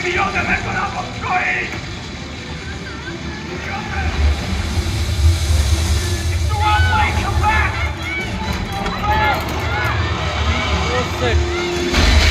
un millón It's the wrong way! Come back! Come back! Come back.